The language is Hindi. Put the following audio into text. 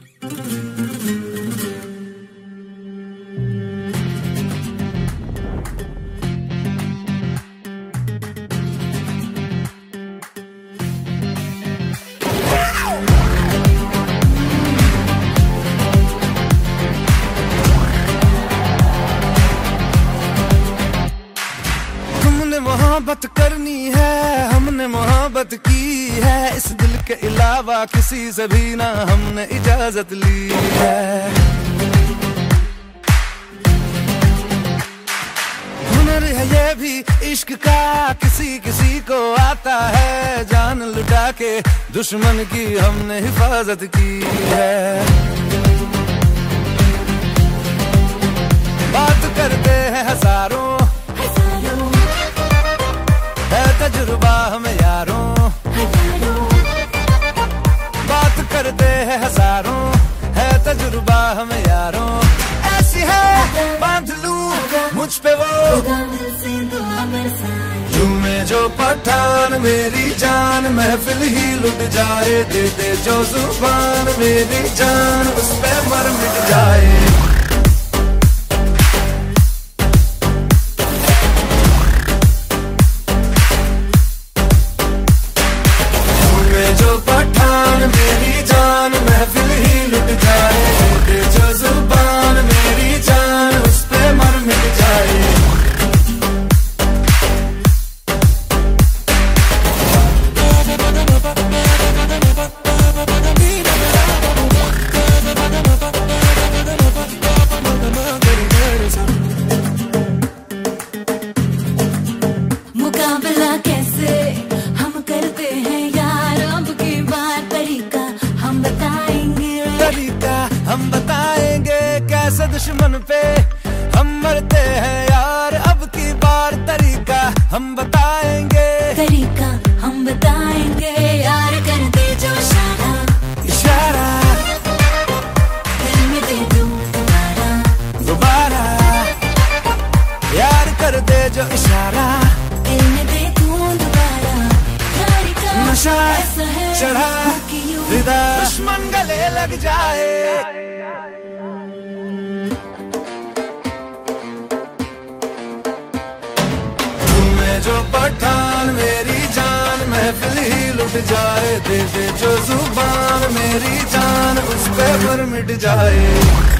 हमने मोहब्बत करनी है, हमने मोहब्बत की है। इस दिल के अलावा किसी से भी ना हमने इजाज़त ली है। हुनर है ये भी इश्क का, किसी किसी को आता है। जान लुटा के दुश्मन की हमने हिफाजत की है। तजुर्बा हम यारों। बात करते हैं हज़ारों। है तजुर्बा हम यारों। ऐसी है, बाँध लू मुझ पे वो। झूमे जो पठान, मेरी जान, महफिल ही लुट जाए। दे दे जो ज़ुबान, मेरी जान, उस पे मर मिट जाए। दुश्मन पे हम मरते हैं यार अब की बार तरीका हम बताएँगे। तरीका हम बताएँगे यार कर दे जो इशारा। इशारा। दिल में दे दोबारा। यार कर दे जो इशारा। दिल में दे दूँ दोबारा। नशा चढ़ा दुश्मन गले लग जाए। जो पठान मेरी जान महफिल ही लुट जाए, दे दे जो ज़ुबान मेरी जान, उस पे पर मिट जाए।